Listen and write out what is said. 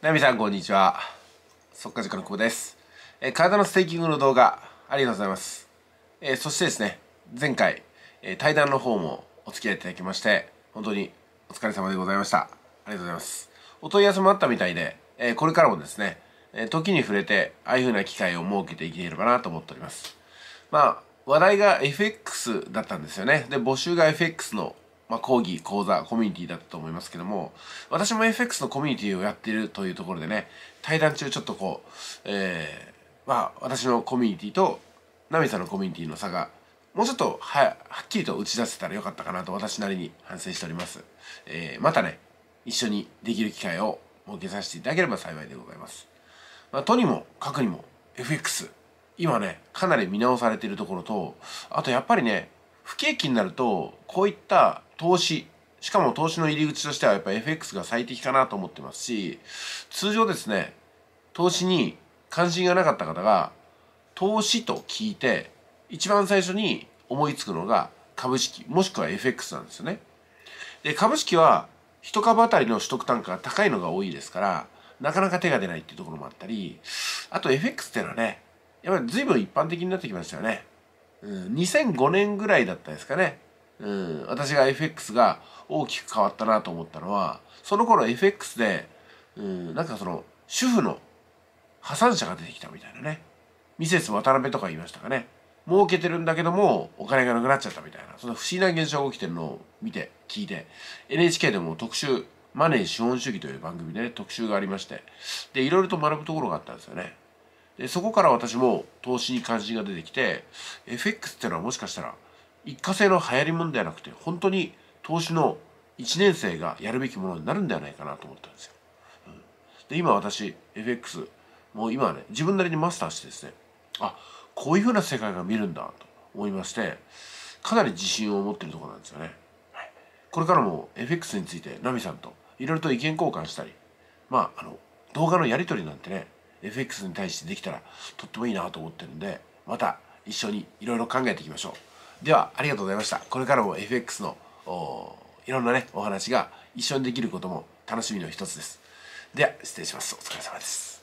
なみさんこんにちは。速稼塾の久保です、えー体のステーキングの動画ありがとうございます、えーそしてですね前回、えー対談の方もお付き合いいただきまして本当にお疲れ様でございました。ありがとうございます。お問い合わせもあったみたいで、えこれからもですね、え時に触れてああいう風な機会を設けていければなと思っております。まあ話題が FX だったんですよね。で募集が FX のまあ、講義、講座、コミュニティだったと思いますけども、私も FX のコミュニティをやっているというところでね、対談中ちょっとこう、えー、まあ、私のコミュニティと、ナミさんのコミュニティの差が、もうちょっとは、はっきりと打ち出せたらよかったかなと私なりに反省しております。えー、またね、一緒にできる機会を設けさせていただければ幸いでございます。まあ、とにもかくにも FX 今ねかなり見直されているところとあとやっぱりね不景気になるとこういった投資しかも投資の入り口としてはやっぱ FX が最適かなと思ってますし通常ですね投資に関心がなかった方が投資と聞いて一番最初に思いつくのが株式もしくは FX なんですよね。で株式は一株当たりの取得単価が高いのが多いですからなかなか手が出ないっていうところもあったりあと FX っていうのはねやっぱり随分一般的になってきましたよね。うん、2005年ぐらいだったですかね。うん、私が FX が大きく変わったなと思ったのはその頃 FX で、うん、なんかその主婦の破産者が出てきたみたいなね。ミセス渡辺とか言いましたかね。儲けてるんだけどもお金がなくなっちゃったみたいな。その不思議な現象が起きてるのを見て聞いて。NHK でも特集「マネー資本主義」という番組で、ね、特集がありまして。でいろいろと学ぶところがあったんですよね。でそこから私も投資に関心が出てきて FX っていうのはもしかしたら一過性の流行りもんではなくて本当に投資の1年生がやるべきものになるんではないかなと思ったんですよ。うん、で今私 FX もう今はね自分なりにマスターしてですねあこういうふうな世界が見るんだと思いましてかなり自信を持ってるところなんですよね。はい、これからも FX についてナミさんといろいろと意見交換したりまああの動画のやり取りなんてね FX に対してできたらとってもいいなと思ってるんでまた一緒にいろいろ考えていきましょう。ではありがとうございました。これからも FX のいろんなねお話が一緒にできることも楽しみの一つです。では失礼します。お疲れ様です。